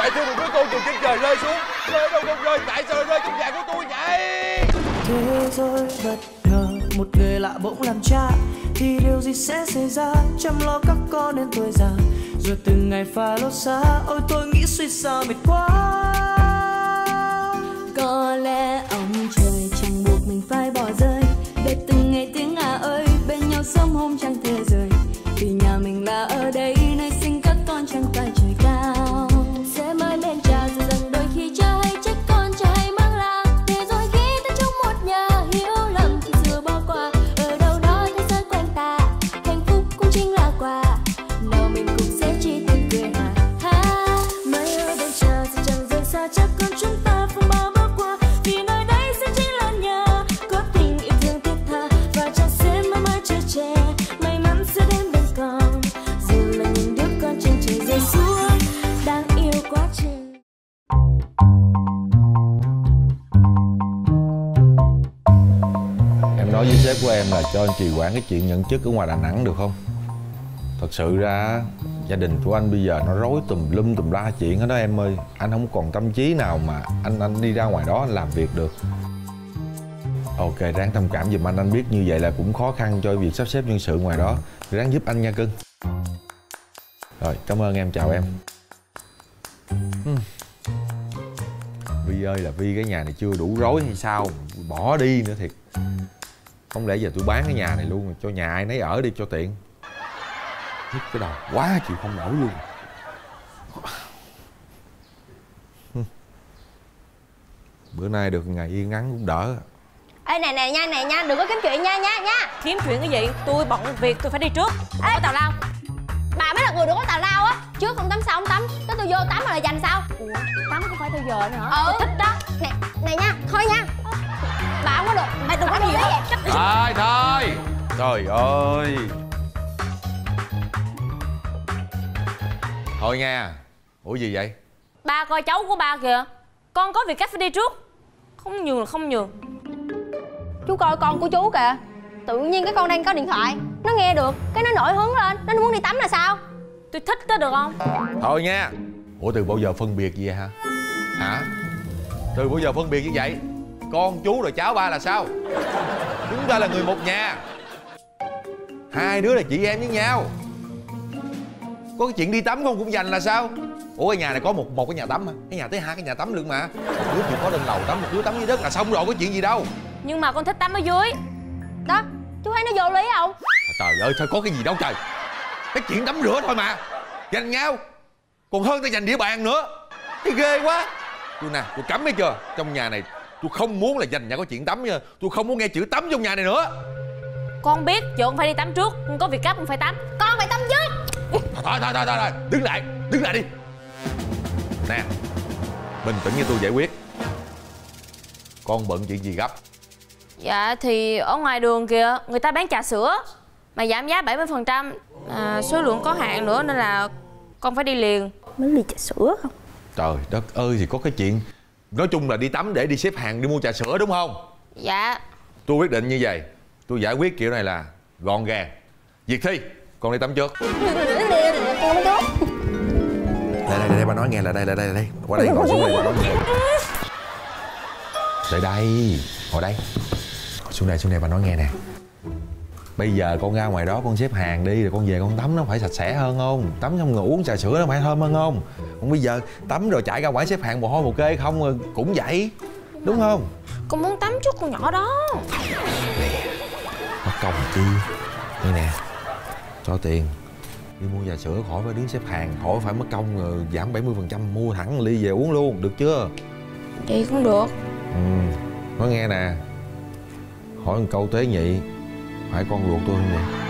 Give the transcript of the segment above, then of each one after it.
Đại thương một đứa con từ trên trời rơi xuống. Rơi đâu không rơi Tại sao rơi trong nhà của tôi vậy? Thế rồi bất ngờ một người lạ bỗng làm cha. Thì điều gì sẽ xảy ra? Chăm lo các con đến tuổi già. Rồi từng ngày pha lót xa ôi tôi nghĩ suy sao mệt quá. Có lẽ ông trời của em là cho anh trì quản cái chuyện nhận chức ở ngoài Đà Nẵng được không? Thật sự ra gia đình của anh bây giờ nó rối tùm lum tùm la chuyện hết đó em ơi. Anh không còn tâm trí nào mà anh anh đi ra ngoài đó anh làm việc được. Ok, ráng thông cảm giùm anh. Anh biết như vậy là cũng khó khăn cho việc sắp xếp nhân sự ngoài đó. Ráng giúp anh nha cưng. Rồi, cảm ơn em. Chào em. Hmm. Vi ơi là Vi cái nhà này chưa đủ rối hay sao? Bỏ đi nữa thiệt không lẽ giờ tôi bán cái nhà này luôn rồi cho nhà ai nấy ở đi cho tiện. Nhức cái đầu quá chịu không nổi luôn. Bữa nay được ngày yên ngắn cũng đỡ. Ê này nè nha này nha đừng có kiếm chuyện nha nha nha. Kiếm chuyện cái gì? Tôi bận việc tôi phải đi trước. Ê. có tào lao. Bà mới là người đừng có tào lao á. Trước không tắm sao không tắm. Tới tôi vô tắm rồi là dành sao? Ủa, tắm cũng phải theo giờ nữa hả? Ừ. Tôi thích đó. Nè này nha thôi nha Bà không có được Bà đừng có gì hết. Thôi thôi. Trời ơi. Thôi nha ủa gì vậy? Ba coi cháu của ba kìa. Con có việc cách phải đi trước. Không nhường là không nhường. Chú coi con của chú kìa. Tự nhiên cái con đang có điện thoại. Nó nghe được Cái nó nổi hứng lên. Nó muốn đi tắm là sao? Tôi thích đó được không? Thôi nha ủa từ bao giờ phân biệt gì vậy hả? Hả? Từ bao giờ phân biệt như vậy con chú rồi cháu ba là sao? Chúng ta là người một nhà. Hai đứa là chị em với nhau. Có cái chuyện đi tắm không cũng dành là sao? Ủa cái nhà này có một một cái nhà tắm mà. Cái nhà tới hai cái nhà tắm luôn mà. Một đứa chỉ có lên lầu tắm một đứa tắm dưới đất là xong rồi có chuyện gì đâu. Nhưng mà con thích tắm ở dưới. Đó Chú thấy nó vô lý không? Trời ơi sao có cái gì đâu trời. Cái chuyện tắm rửa thôi mà. Dành nhau. Còn hơn ta dành địa bàn nữa. Cái ghê quá. Tôi nè tôi cấm thấy chưa? Trong nhà này tôi không muốn là dành nhà có chuyện tắm nha. Tôi không muốn nghe chữ tắm trong nhà này nữa. Con biết chuyện phải đi tắm trước con có việc gấp con phải tắm. Con phải tắm trước thôi thôi thôi thôi, thôi. đứng lại đứng lại đi. Nè bình tĩnh như tôi giải quyết. Con bận chuyện gì gấp? Dạ thì ở ngoài đường kìa người ta bán trà sữa mà giảm giá 70% à, số lượng có hạn nữa nên là con phải đi liền. Mới ly trà sữa không? Trời đất ơi thì có cái chuyện nói chung là đi tắm để đi xếp hàng đi mua trà sữa đúng không? Dạ. Tôi quyết định như vậy. Tôi giải quyết kiểu này là gọn gàng. Diệt Thi con đi tắm trước. Đây đây đây ba nói nghe là đây là đây là đây. Qua đây ngồi xuống đây. Nghe đây đây. Ngồi đây. Ngồi xuống đây xuống đây ba nói nghe nè. Bây giờ con ra ngoài đó con xếp hàng đi rồi con về con tắm nó phải sạch sẽ hơn không? Tắm xong rồi uống trà sữa nó phải thơm hơn không còn bây giờ tắm rồi chạy ra ngoài xếp hàng mồ hôi một kê không cũng vậy đúng không? con muốn tắm trước con nhỏ đó. Mất công chi đây nè cho tiền. Đi mua trà sữa khỏi phải đứng xếp hàng khỏi phải mất công rồi giảm 70% phần trăm mua thẳng ly về uống luôn được chưa? Vậy cũng được. Ừ nói nghe nè hỏi một câu tế nhị phải con ruột tôi không vậy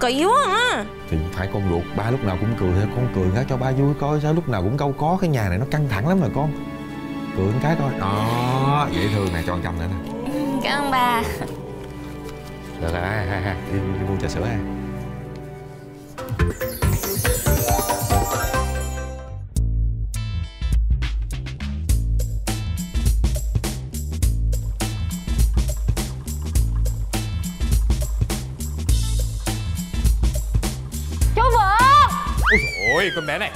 kỳ quá à. Thì phải con ruột ba lúc nào cũng cười thôi. Con cười cái cho ba vui coi sao lúc nào cũng câu có cái nhà này nó căng thẳng lắm rồi con. Cười cái coi. Đó dễ thương nè cho trăm nữa nè. Cảm ơn được rồi ha. Đi, đi mua trà sữa ha Ôi dồi con bé này.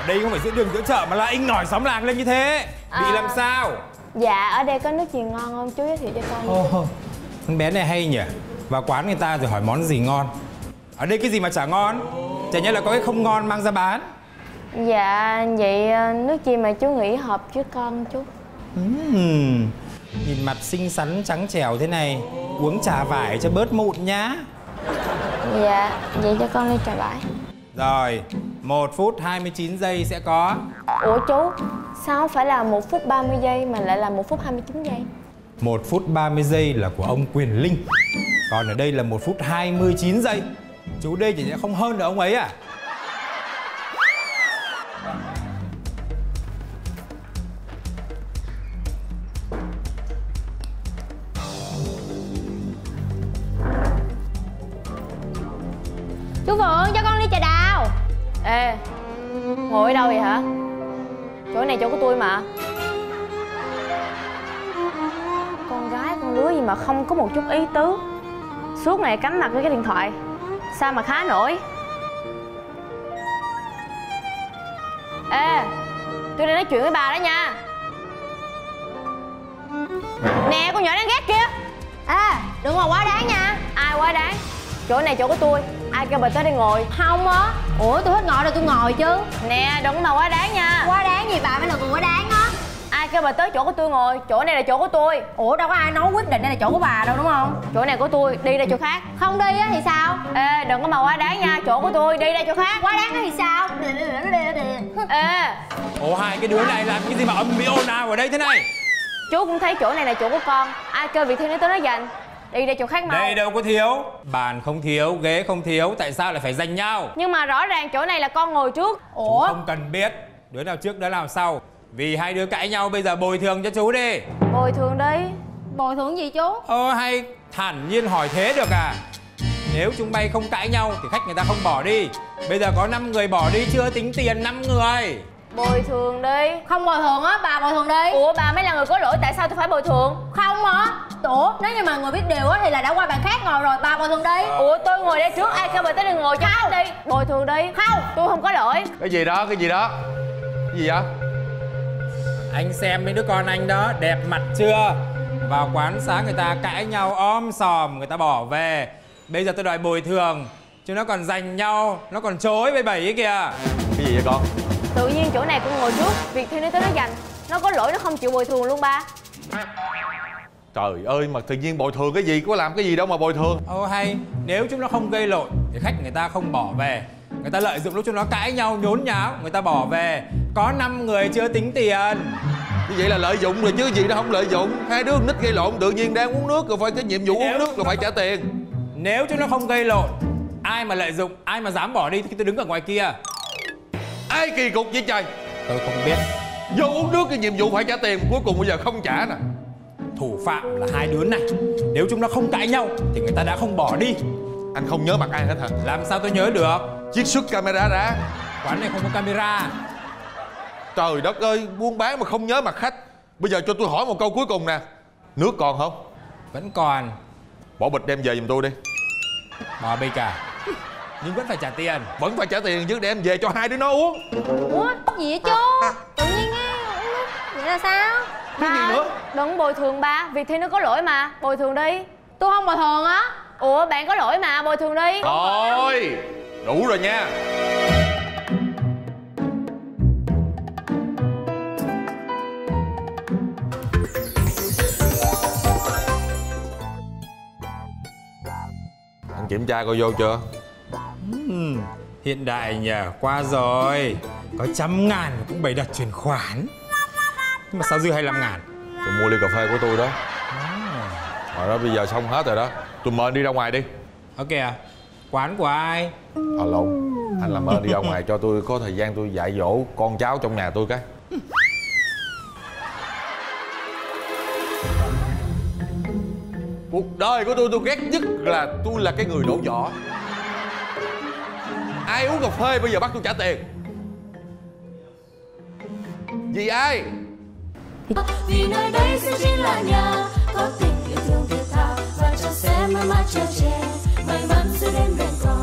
Ở đây không phải giữa đường giữa chợ mà là inh nổi xóm làng lên như thế. Bị À. làm sao? Dạ ở đây có nước chì ngon không? Chú giới thiệu cho con Ồ, con bé này hay nhỉ. Vào quán người ta rồi hỏi món gì ngon. Ở đây cái gì mà chả ngon? Chả nhẽ là có cái không ngon mang ra bán. Dạ vậy ờ, nước chì mà chú nghĩ hợp với con chú. Ừm, Nhìn mặt xinh xắn trắng trẻo thế này Uống trà vải cho bớt mụn nhá. Dạ vậy cho con ly trà vải Rồi, 1 phút 29 giây sẽ có. Ủa chú Sao phải là 1 phút 30 giây mà lại là 1 phút 29 giây? 1 phút 30 giây là của ông Quyền Linh. Còn ở đây là 1 phút 29 giây. Chú đây chỉ không hơn được ông ấy à Ê Ngồi ở đâu vậy hả? Chỗ này chỗ của tôi mà. Con gái con lứa gì mà không có một chút ý tứ. Suốt ngày cắm mặt với cái điện thoại. Sao mà khá nổi? Ê Tôi đang nói chuyện với bà đó nha. Nè con nhỏ đáng ghét kia À đừng mà quá đáng nha. Ai quá đáng? Chỗ này chỗ của tôi Ai kêu bà tới đây ngồi? Không á. Ủa tôi thích ngồi rồi tôi ngồi chứ. Nè đừng có mà quá đáng nha. Quá đáng gì bà mới là người quá đáng á. Ai kêu bà tới chỗ của tôi ngồi? Chỗ này là chỗ của tôi. Ủa đâu có ai nói quyết định đây là chỗ của bà đâu đúng không? Chỗ này của tôi đi ra chỗ khác. Không đi á thì sao? Ê đừng có mà quá đáng nha. Chỗ của tôi đi ra chỗ khác. Quá đáng á thì sao? Ê. Ồ hai cái đứa này làm cái gì mà âm mỹ ồn ào ở đây thế này? Chú cũng thấy chỗ này là chỗ của con. Ai kêu việc thi nữa tới nó dành Đi ra chỗ khác mau Đây đâu có thiếu. Bàn không thiếu, ghế không thiếu Tại sao lại phải giành nhau? Nhưng mà rõ ràng chỗ này là con ngồi trước. Ủa? Không cần biết. Đứa nào trước đứa nào sau. Vì hai đứa cãi nhau bây giờ bồi thường cho chú đi. Bồi thường đi. Bồi thường gì chú? Ơ hay thản nhiên hỏi thế được à? Nếu chúng bay không cãi nhau Thì khách người ta không bỏ đi. Bây giờ có 5 người bỏ đi chưa tính tiền 5 người. Bồi thường đi. Không bồi thường á bà bồi thường đi. Ủa bà mới là người có lỗi Tại sao tôi phải bồi thường? Không á Ủa nếu như mà người biết điều á thì là đã qua bàn khác ngồi rồi bà bồi thường đi. Ủa tôi ngồi đây trước Ai kêu bà tới đây ngồi cho khách đi? Bồi thường đi. Không. Tôi không có lỗi. Cái gì đó cái gì đó. Cái gì vậy? Anh xem mấy đứa con anh đó đẹp mặt chưa? Vào quán sáng người ta cãi nhau om sòm Người ta bỏ về. Bây giờ tôi đòi bồi thường Chứ nó còn giành nhau Nó còn chối với bảy ấy kìa. Cái gì vậy con? Tự nhiên chỗ này cũng ngồi trước Việc thi nữa tới nó dành Nó có lỗi nó không chịu bồi thường luôn ba trời ơi mà tự nhiên bồi thường cái gì? Có làm cái gì đâu mà bồi thường. Ồ hay Nếu chúng nó không gây lộn Thì khách người ta không bỏ về. Người ta lợi dụng lúc chúng nó cãi nhau nhốn nháo Người ta bỏ về. Có 5 người chưa tính tiền. Như vậy là lợi dụng rồi chứ gì nó không lợi dụng. Hai đứa nít gây lộn tự nhiên đang uống nước rồi phải cái nhiệm vụ uống nước rồi phải trả tiền. Nếu chúng nó không gây lộn Ai mà lợi dụng Ai mà dám bỏ đi Thì tôi đứng ở ngoài kia. Ai kỳ cục vậy trời? Tôi không biết. Vô uống nước cái nhiệm vụ phải trả tiền cuối cùng bây giờ không trả nè Thủ phạm là hai đứa này. Nếu chúng nó không cãi nhau Thì người ta đã không bỏ đi. Anh không nhớ mặt ai hết hả? Làm sao tôi nhớ được? Chiếc xuất camera ra. Quán này không có camera. Trời đất ơi buôn bán mà không nhớ mặt khách. Bây giờ cho tôi hỏi một câu cuối cùng nè. Nước còn không? Vẫn còn. Bỏ bịch đem về giùm tôi đi. Bỏ bê cả Nhưng vẫn phải trả tiền. Vẫn phải trả tiền chứ đem về cho hai đứa nó uống. Ủa gì vậy chú? Tự nhiên nghe uống nước. Vậy là sao? Cái gì nữa Đừng bồi thường ba. Việc thi nó có lỗi mà. Bồi thường đi. Tôi không bồi thường á. Ủa bạn có lỗi mà. Bồi thường đi. Thôi đủ rồi nha. Anh kiểm tra coi vô chưa? Ừm, Hiện đại nhỉ Qua rồi. Có trăm ngàn cũng bày đặt chuyển khoản. Nhưng mà sao dư 25 ngàn tôi mua ly cà phê của tôi đó. Rồi đó bây giờ xong hết rồi đó. Tôi mời anh đi ra ngoài đi. Ok à Quán của ai? À lộn anh làm ơn đi ra ngoài cho tôi có thời gian tôi dạy dỗ con cháu trong nhà tôi cái. Cuộc đời của tôi tôi ghét nhất là tôi là cái người đổ vỏ. Ai uống cà phê bây giờ bắt tôi trả tiền? Vì ai vì nơi đây sẽ chính là nhà, có tình yêu thương thiết tha, và cho sẽ mãi mãi treo che may mắn sẽ đến bên con.